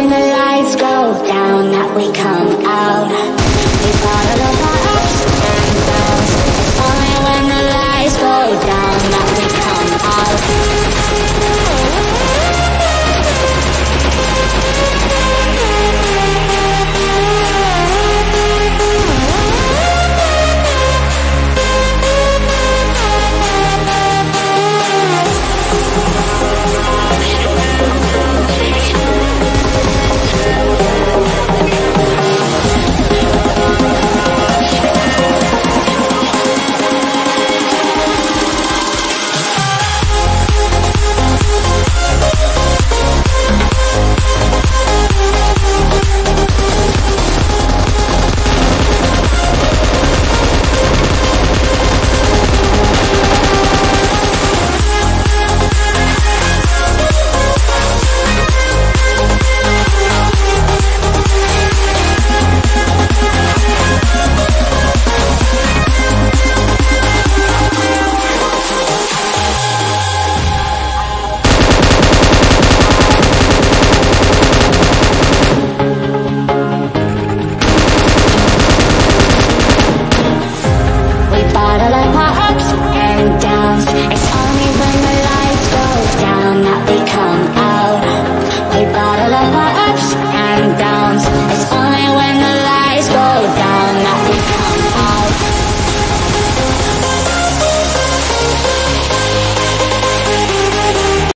When the lights go down, that we come out.